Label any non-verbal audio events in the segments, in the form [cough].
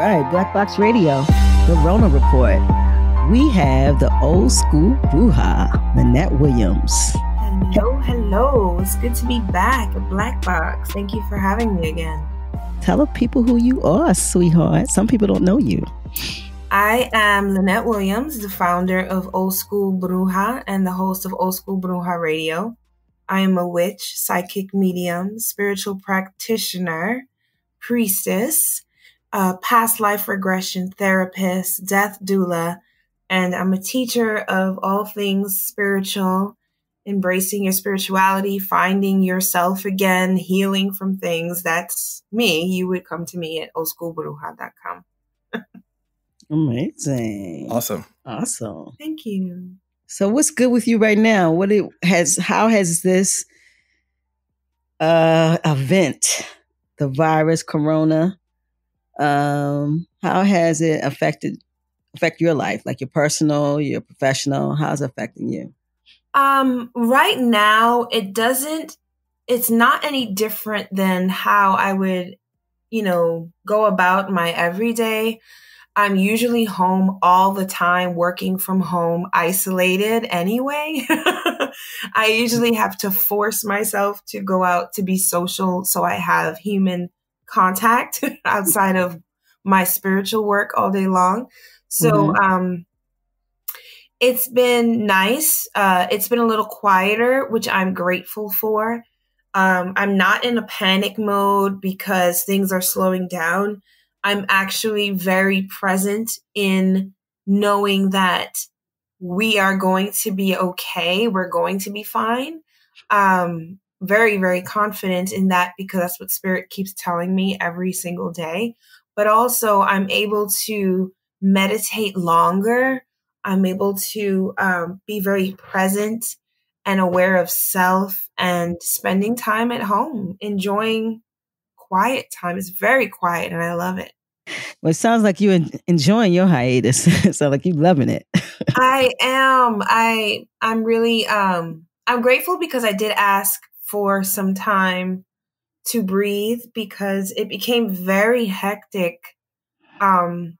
right, Blak Boxx Radio, the Rona Report. We have the old school bruja, Linnet Williams. Hello, hello. It's good to be back at Blak Boxx. Thank you for having me again. Tell the people who you are, sweetheart. Some people don't know you. I am Linnet Williams, the founder of Old School Bruja and the host of Old School Bruja Radio. I am a witch, psychic medium, spiritual practitioner, priestess, a past life regression therapist, death doula, and I'm a teacher of all things spiritual, embracing your spirituality, finding yourself again, healing from things. That's me. You would come to me at oldschoolbruja.com. [laughs] Amazing. Awesome. Awesome. Thank you. So what's good with you right now? What it has how has this uh event, the virus corona, um, how has it affected affect your life? Like your personal, your professional, how's it affecting you? Um, right now it doesn't it's not any different than how I would, you know, go about my everyday. I'm usually home all the time, working from home, isolated anyway. [laughs] I usually have to force myself to go out to be social so I have human contact [laughs] outside of my spiritual work all day long. So, mm-hmm. um, it's been nice. Uh, it's been a little quieter, which I'm grateful for. Um, I'm not in a panic mode because things are slowing down. I'm actually very present in knowing that we are going to be okay. We're going to be fine. Um, very, very confident in that because that's what spirit keeps telling me every single day. But also, I'm able to meditate longer. I'm able to um, be very present and aware of self and spending time at home, enjoying quiet time. It's very quiet and I love it. Well, it sounds like you're enjoying your hiatus. [laughs] sounds like you're loving it. [laughs] I am. I I'm really um I'm grateful because I did ask for some time to breathe because it became very hectic um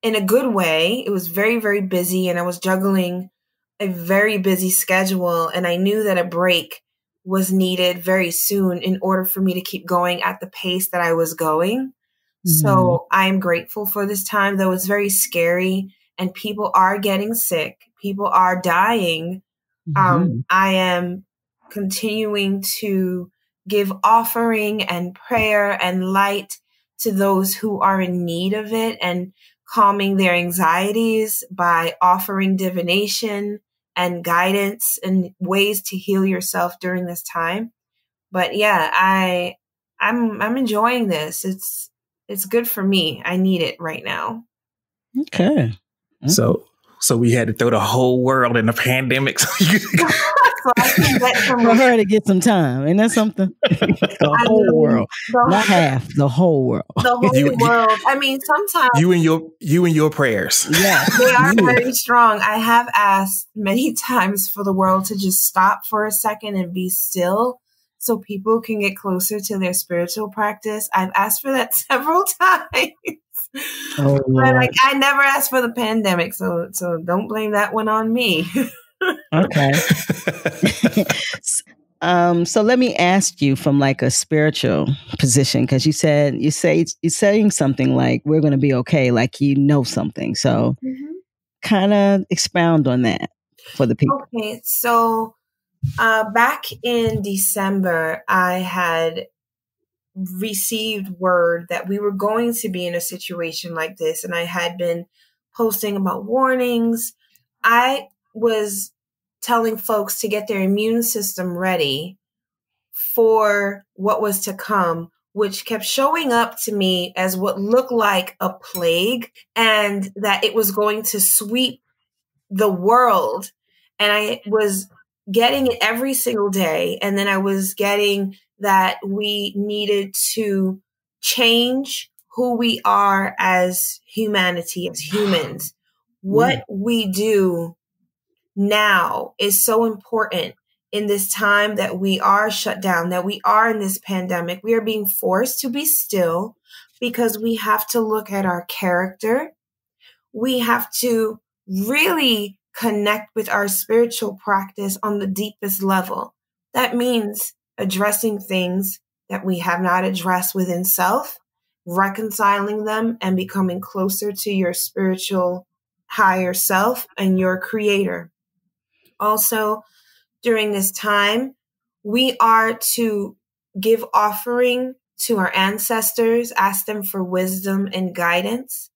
in a good way. It was very very busy and I was juggling a very busy schedule and I knew that a break was needed very soon in order for me to keep going at the pace that I was going. Mm-hmm. So I'm grateful for this time, though it's very scary and people are getting sick. People are dying. Um, mm-hmm. Um, I am continuing to give offering and prayer and light to those who are in need of it and calming their anxieties by offering divination and guidance and ways to heal yourself during this time. But yeah, I I'm I'm enjoying this. It's it's good for me. I need it right now. Okay. So so we had to throw the whole world in a pandemic. so [laughs] for [laughs] her to get some time, and that's something. [laughs] the I whole mean, world, the not half, the whole world. The whole you, world. I mean, sometimes you and your you and your prayers. Yeah, [laughs] they are very strong. I have asked many times for the world to just stop for a second and be still so people can get closer to their spiritual practice. I've asked for that several times. Oh, but like I never asked for the pandemic, so so don't blame that one on me. Okay. [laughs] um so let me ask you from like a spiritual position because you said you say you're saying something like we're going to be okay like you know something so mm-hmm. kind of expound on that for the people okay so uh, back in December, I had received word that we were going to be in a situation like this, and I had been posting about warnings. I was telling folks to get their immune system ready for what was to come, which kept showing up to me as what looked like a plague and that it was going to sweep the world. And I was getting it every single day. And then I was getting that we needed to change who we are as humanity, as humans. Mm. What we do now is so important in this time that we are shut down, that we are in this pandemic. We are being forced to be still because we have to look at our character. We have to really connect with our spiritual practice on the deepest level. That means addressing things that we have not addressed within self, reconciling them, and becoming closer to your spiritual higher self and your creator. Also, during this time, we are to give offering to our ancestors, ask them for wisdom and guidance.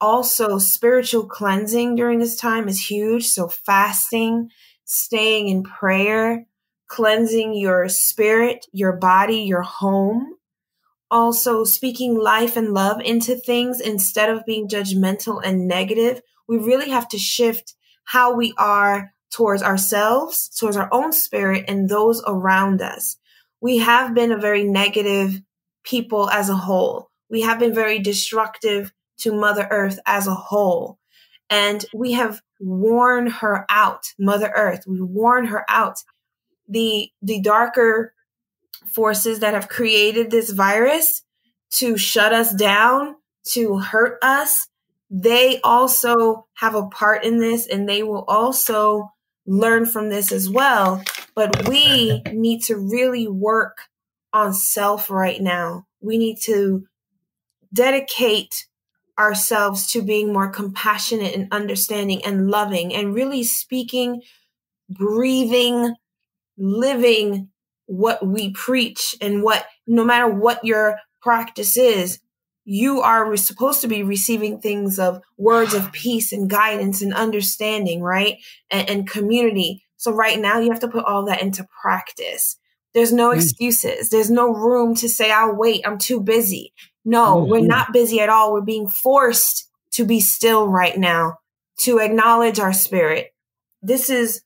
Also, spiritual cleansing during this time is huge. So, fasting, staying in prayer, cleansing your spirit, your body, your home. Also, speaking life and love into things instead of being judgmental and negative. We really have to shift how we are towards ourselves, towards our own spirit, and those around us. We have been a very negative people as a whole. We have been very destructive to Mother Earth as a whole. And we have worn her out, Mother Earth. We worn her out. The the darker forces that have created this virus to shut us down, to hurt us, they also have a part in this and they will also learn from this as well. But we need to really work on self right now. We need to dedicate ourselves to being more compassionate and understanding and loving and really speaking, breathing, living what we preach and what, no matter what your practice is, you are supposed to be receiving things of words of peace and guidance and understanding, right? And, and community. So right now you have to put all that into practice. There's no mm. excuses. There's no room to say, I'll wait. I'm too busy. No, mm-hmm. we're not busy at all. We're being forced to be still right now, to acknowledge our spirit. This is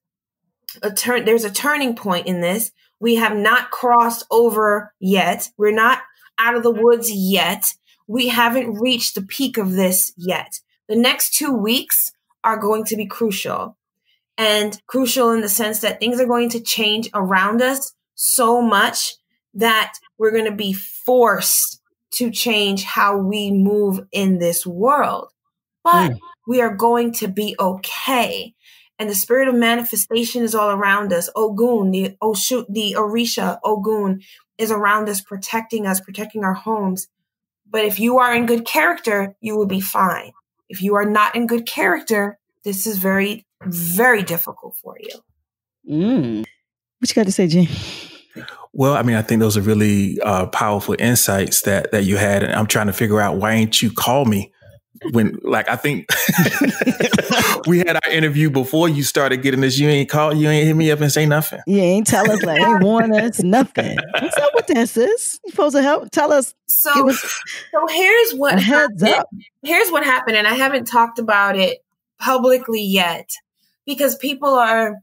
a turn. There's a turning point in this. We have not crossed over yet. We're not out of the woods yet we haven't reached the peak of this yet. The next two weeks are going to be crucial and crucial in the sense that things are going to change around us so much that we're going to be forced to change how we move in this world. But mm. we are going to be okay. And the spirit of manifestation is all around us. Ogun, the Oshun, the Orisha, Ogun is around us, protecting us, protecting our homes. But if you are in good character, you will be fine. If you are not in good character, this is very, very difficult for you. Mm. What you got to say, Gene? Well, I mean, I think those are really uh, powerful insights that that you had, and I'm trying to figure out why ain't you call me when like I think [laughs] we had our interview before you started getting this. You ain't called, you ain't hit me up and say nothing. You ain't tell us, like, ain't warn us, nothing. What's up with this? Sis? You supposed to help tell us. So, us so here's what heads happened. up. Here's what happened, and I haven't talked about it publicly yet because people are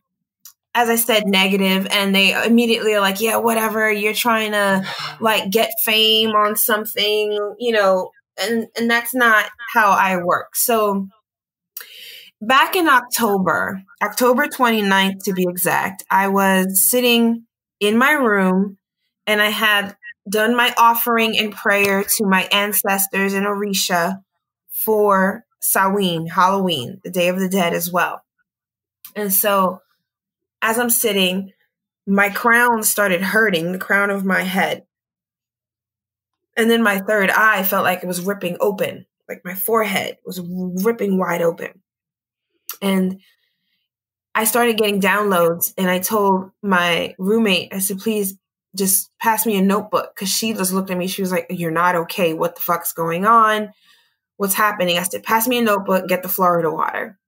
as I said, negative, and they immediately are like, yeah, whatever, you're trying to like get fame on something, you know, and and that's not how I work. So back in October, October 29th to be exact, I was sitting in my room and I had done my offering and prayer to my ancestors in Orisha for Samhain, Halloween, the Day of the Dead as well. And so as I'm sitting, my crown started hurting, the crown of my head. And then my third eye felt like it was ripping open, like my forehead was ripping wide open. And I started getting downloads and I told my roommate, I said, please just pass me a notebook. Cause she just looked at me. She was like, you're not okay. What the fuck's going on? What's happening? I said, pass me a notebook, get the Florida water.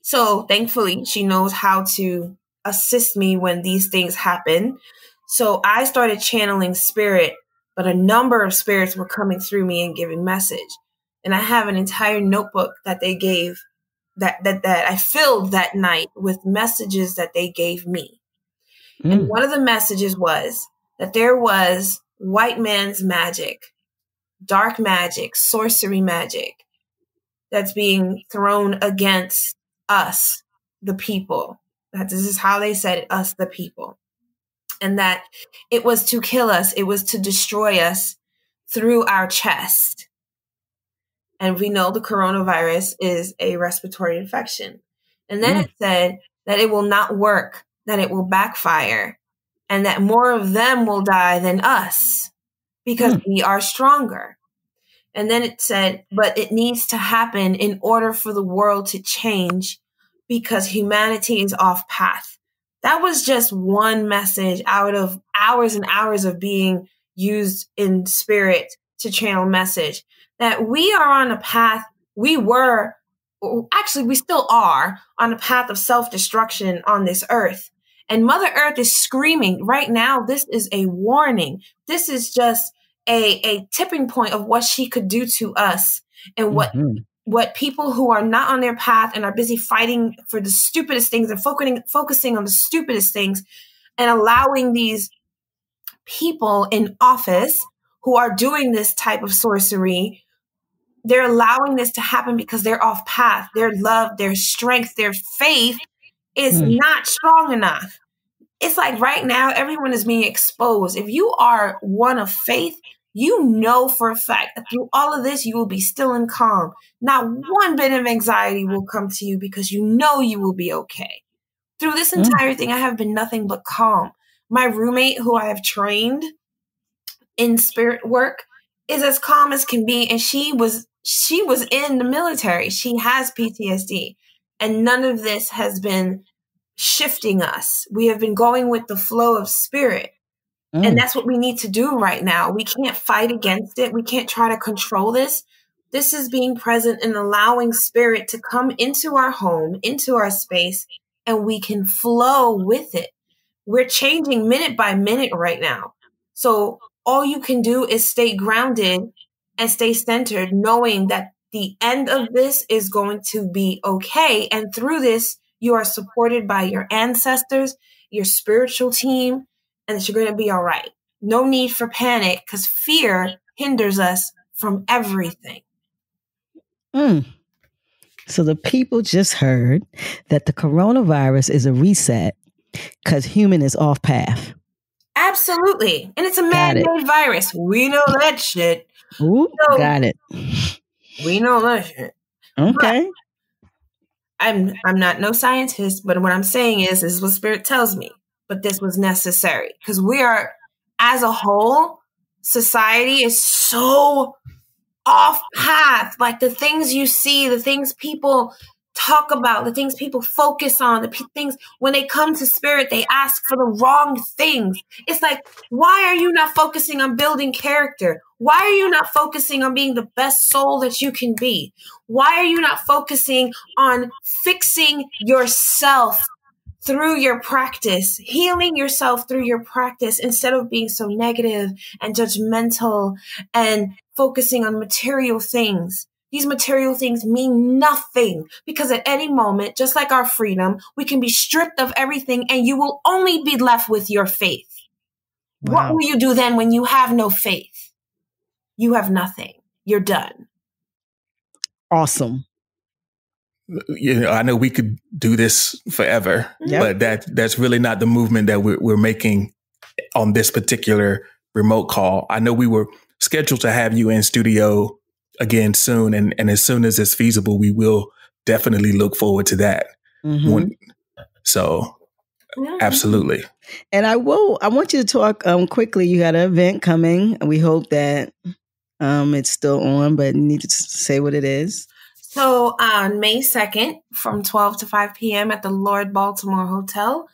So thankfully, she knows how to assist me when these things happen. So I started channeling spirit but a number of spirits were coming through me and giving message. And I have an entire notebook that they gave that that that I filled that night with messages that they gave me. Mm. And one of the messages was that there was white man's magic, dark magic, sorcery magic that's being thrown against us, the people. That this is how they said it, us, the people and that it was to kill us, it was to destroy us through our chest. And we know the coronavirus is a respiratory infection. And then mm. it said that it will not work, that it will backfire, and that more of them will die than us because mm. we are stronger. And then it said, but it needs to happen in order for the world to change because humanity is off path. That was just one message out of hours and hours of being used in spirit to channel message that we are on a path. We were, actually, we still are on a path of self destruction on this earth. And Mother Earth is screaming right now. This is a warning. This is just a, a tipping point of what she could do to us and what mm-hmm. What people who are not on their path and are busy fighting for the stupidest things and focusing focusing on the stupidest things and allowing these people in office who are doing this type of sorcery they're allowing this to happen because they're off path. Their love their strength their faith is mm. not strong enough. It's like right now everyone is being exposed. If you are one of faith you know for a fact that through all of this, you will be still and calm. Not one bit of anxiety will come to you because you know you will be okay. Through this mm. entire thing, I have been nothing but calm. My roommate, who I have trained in spirit work, is as calm as can be. And she was she was in the military. She has PTSD. And none of this has been shifting us. We have been going with the flow of spirit. Mm. And that's what we need to do right now. We can't fight against it. We can't try to control this. This is being present and allowing spirit to come into our home, into our space, and we can flow with it. We're changing minute by minute right now. So all you can do is stay grounded and stay centered, knowing that the end of this is going to be okay. And through this, you are supported by your ancestors, your spiritual team, and that you're going to be all right. No need for panic because fear hinders us from everything. Mm. So the people just heard that the coronavirus is a reset because human is off path. Absolutely. And it's a man-made virus. We know that shit. Ooh, so, got it. We know that shit. Okay. But I'm I'm not no scientist, but what I'm saying is, is what spirit tells me but this was necessary because we are, as a whole, society is so off path. Like the things you see, the things people talk about, the things people focus on, the things when they come to spirit, they ask for the wrong things. It's like, why are you not focusing on building character? Why are you not focusing on being the best soul that you can be? Why are you not focusing on fixing yourself through your practice, healing yourself through your practice instead of being so negative and judgmental and focusing on material things. These material things mean nothing because at any moment, just like our freedom, we can be stripped of everything and you will only be left with your faith. Wow. What will you do then when you have no faith? You have nothing. You're done. Awesome you know, I know we could do this forever, yep. but that that's really not the movement that we're, we're making on this particular remote call. I know we were scheduled to have you in studio again soon, and and as soon as it's feasible, we will definitely look forward to that. Mm-hmm. When, so, absolutely. And I will. I want you to talk um, quickly. You got an event coming, and we hope that um, it's still on, but need to say what it is. So on May 2nd, from 12 to 5 p.m. at the Lord Baltimore Hotel,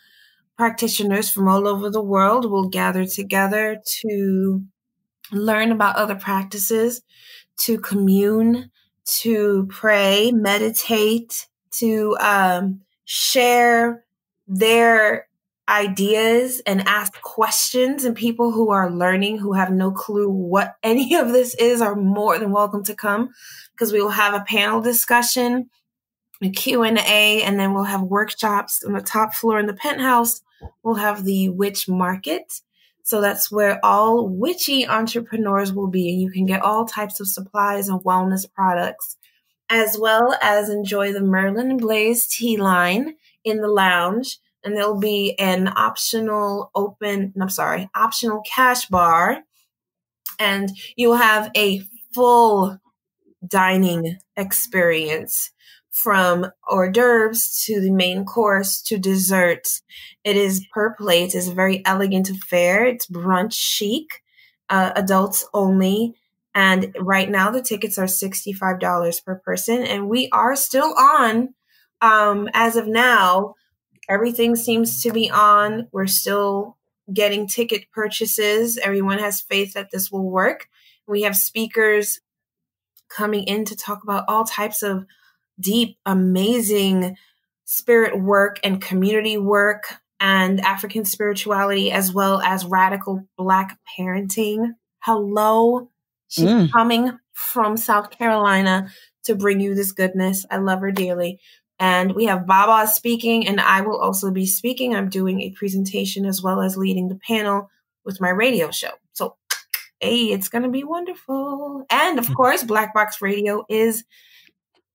practitioners from all over the world will gather together to learn about other practices, to commune, to pray, meditate, to um, share their ideas and ask questions and people who are learning who have no clue what [laughs] any of this is are more than welcome to come because we will have a panel discussion a q&a and then we'll have workshops on the top floor in the penthouse. We'll have the witch market. So that's where all witchy entrepreneurs will be and you can get all types of supplies and wellness products as well as enjoy the merlin blaze tea line in the lounge and there'll be an optional open, I'm sorry, optional cash bar and you'll have a full dining experience from hors d'oeuvres to the main course to desserts. It is per plate. It's a very elegant affair. It's brunch chic, uh, adults only. And right now the tickets are $65 per person. And we are still on, um, as of now. Everything seems to be on. We're still getting ticket purchases. Everyone has faith that this will work. We have speakers coming in to talk about all types of deep, amazing spirit work and community work and African spirituality, as well as radical Black parenting. Hello. She's mm. coming from South Carolina to bring you this goodness. I love her dearly. And we have Baba speaking, and I will also be speaking. I'm doing a presentation as well as leading the panel with my radio show. So, hey, it's going to be wonderful. And of mm. course, Blak Boxx Radio is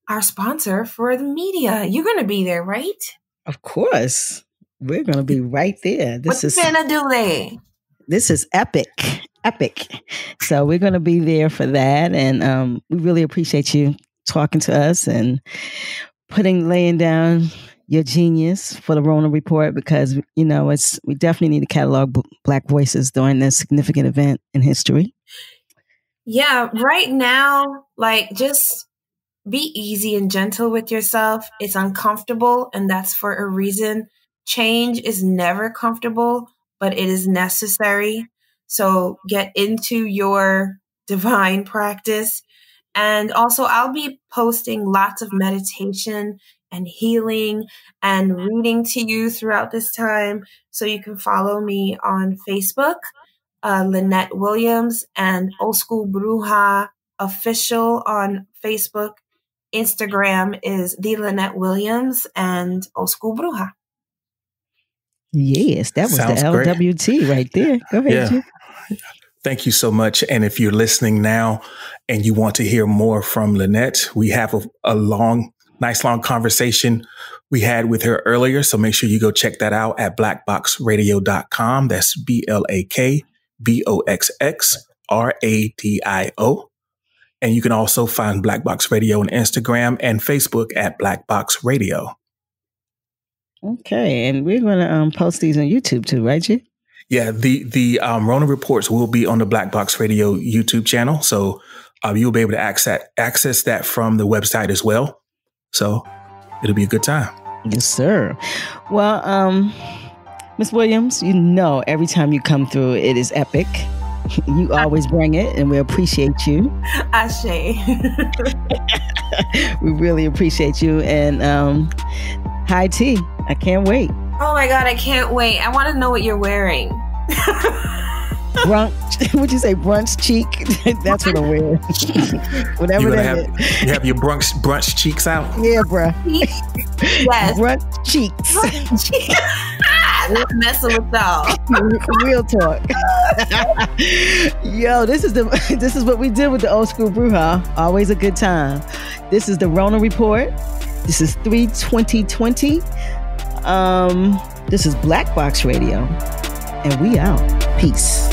our sponsor for the media. You're going to be there, right? Of course. We're going to be right there. This What's is going to do there? This is epic. Epic. So we're going to be there for that. And um, we really appreciate you talking to us and putting laying down your genius for the Rona report because you know it's we definitely need to catalog b- Black voices during this significant event in history. Yeah, right now, like just be easy and gentle with yourself. It's uncomfortable, and that's for a reason. Change is never comfortable, but it is necessary. So get into your divine practice and also, I'll be posting lots of meditation and healing and reading to you throughout this time. So you can follow me on Facebook, uh, Linnet Williams, and Old School Bruja official on Facebook. Instagram is the Linnet Williams and Old School Bruja. Yes, that was Sounds the LWT great. right there. Go ahead. Yeah. Thank you so much. And if you're listening now and you want to hear more from Linnet, we have a, a long, nice long conversation we had with her earlier. So make sure you go check that out at blakboxxradio.com. That's B L A K B O X X R A D I O. And you can also find Blak Boxx Radio on Instagram and Facebook at Blak Boxx Radio. Okay. And we're going to um, post these on YouTube too, right, G? Yeah, the the um, Rona reports will be on the Blak Boxx Radio YouTube channel, so uh, you'll be able to access access that from the website as well. So it'll be a good time. Yes, sir. Well, um, Miss Williams, you know every time you come through, it is epic. [laughs] you always bring it, and we appreciate you. Ashe. [laughs] we really appreciate you, and um, high tea. I can't wait. Oh my god, I can't wait. I want to know what you're wearing. [laughs] brunch. [laughs] Would you say brunch cheek? [laughs] That's what I'm wearing. Whatever that have, is. You have your brunch brunch cheeks out. Yeah, bruh. yes. Brunch cheeks. Brunch messing with y'all. Real talk. Yo, this is the this is what we did with the old school bruja. Always a good time. This is the Rona report. This is 3 2020. Um, this is Blak Boxx Radio, and we out. Peace.